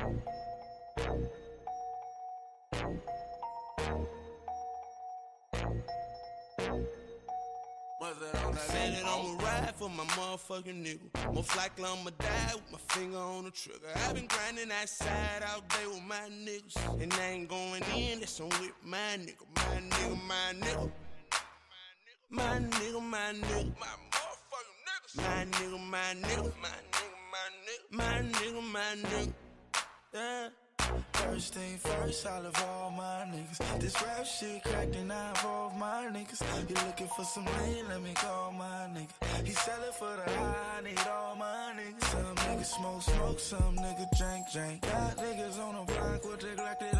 Said that I'ma ride for my motherfucking nigga. Most likely I'ma die with my finger on the trigger. i been grinding that side all day with my niggas. And I ain't going in, that's on with my nigga. My nigga, my nigga. My nigga, my nigga. My motherfucking niggas. My nigga, my nigga. My nigga, my nigga. My nigga, my nigga. First thing first, I love all my niggas. This rap shit cracked and I involve my niggas. You looking for some lean, let me call my nigga. He sellin' for the high, I need all my niggas. Some niggas smoke, smoke, some niggas drink, drink. Got niggas on the block with the Glock, think.